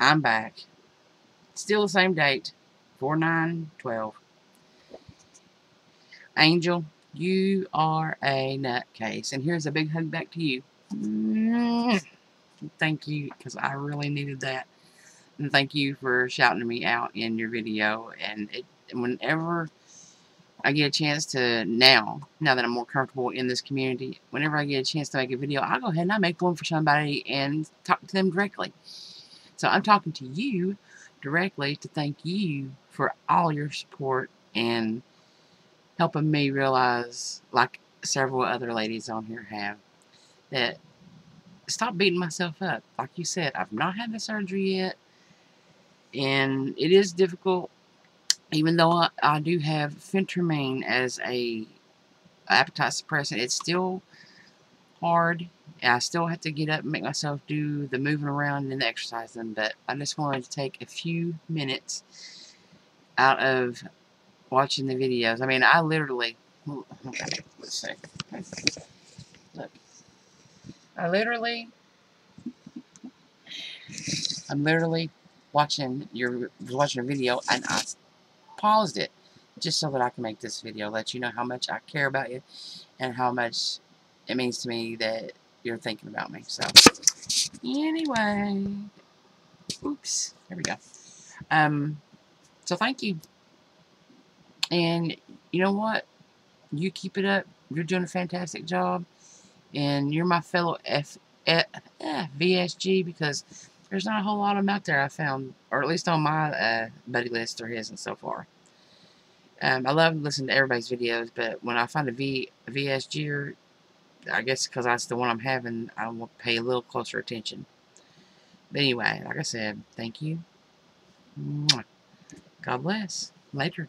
I'm back. Still the same date. 4-9-12. Angel, you are a nutcase. And here's a big hug back to you. Mm-hmm. Thank you, because I really needed that. And thank you for shouting me out in your video. And it, whenever I get a chance to now, now that I'm more comfortable in this community, whenever I get a chance to make a video, I'll go ahead and I make one for somebody and talk to them directly. So I'm talking to you directly to thank you for all your support and helping me realize, like several other ladies on here have, that stop beating myself up. Like you said, I've not had the surgery yet, and it is difficult even though I, I do have phentermine as a appetite suppressant, it's still hard. I still have to get up and make myself do the moving around and the exercising, but I just wanted to take a few minutes out of watching the videos. I mean, I literally, let's see, look, I literally, I'm literally watching your watching a video and I paused it just so that I can make this video, let you know how much I care about you and how much it means to me that you're thinking about me. So, anyway, oops, there we go. Um, so thank you. And you know what? You keep it up. You're doing a fantastic job. And you're my fellow F, F, F VSG because there's not a whole lot of them out there I found, or at least on my uh, buddy list, there isn't so far. Um, I love listening to everybody's videos, but when I find a V VSG, I guess because that's the one I'm having, I will pay a little closer attention. But anyway, like I said, thank you. God bless. Later.